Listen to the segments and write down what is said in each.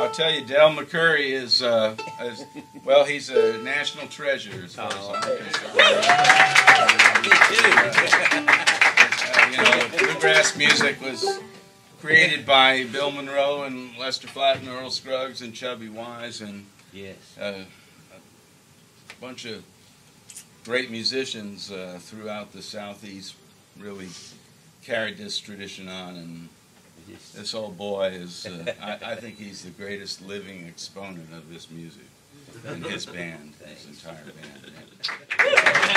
I'll tell you, Del McCoury is, uh, is well, he's a national treasure as far as I'm concerned. Uh, you know, bluegrass music was created by Bill Monroe and Lester Flatt and Earl Scruggs and Chubby Wise and Yes. uh, a bunch of great musicians uh, throughout the southeast really carried this tradition on and Yes. this old boy is uh, I, I think he's the greatest living exponent of this music and his band his entire band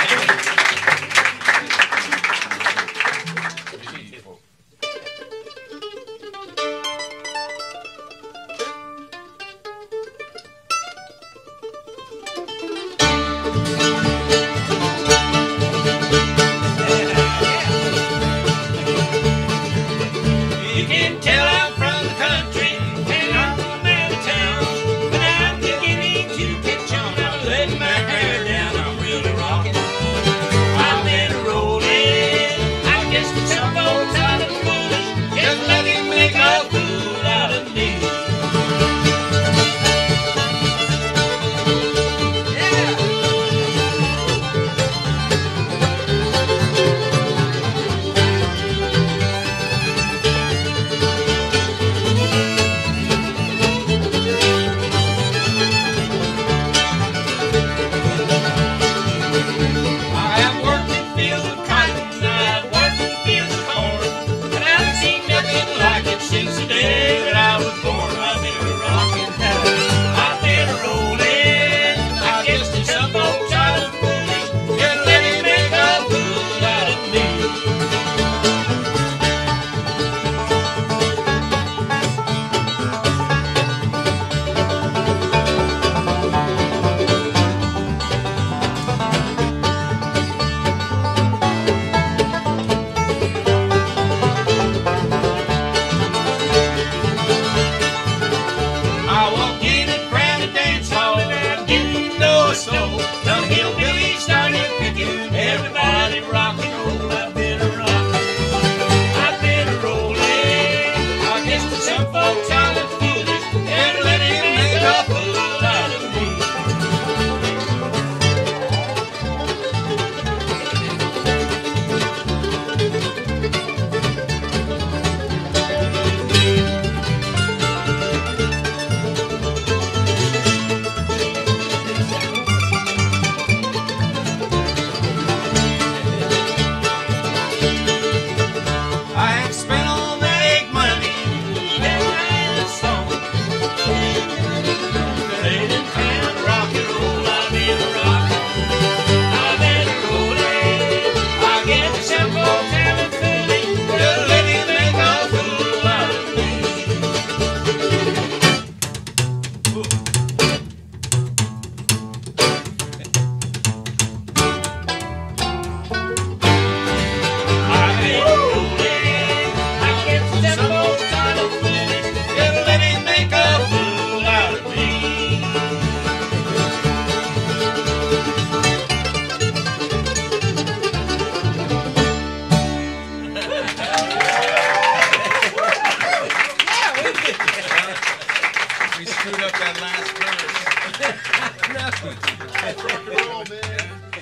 Ooh. We screwed up that last verse. no.